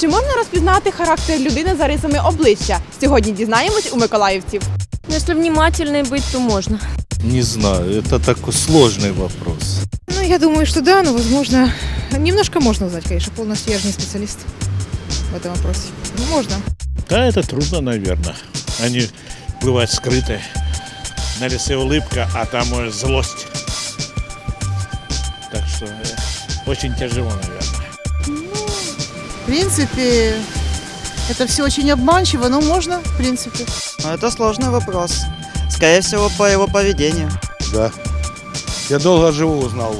Чи можна розпізнати характер людини за рисами обличчя? Сьогодні дізнаємось у миколаївців. Ну, Если внимательной быть, то можно. Не знаю, это такой сложный вопрос. Ну, я думаю, что да, но, возможно, немножко можно узнать, конечно. Полностью я же не специалист в этом вопросе. Ну, можно. Да, это трудно, наверное. Они бывают скрыты. На лице улыбка, а там э, злость. Так что э, очень тяжело, наверное. В принципе, это все очень обманчиво, но можно, в принципе. Это сложный вопрос. Скорее всего, по его поведению. Да. Я долго живу, узнал.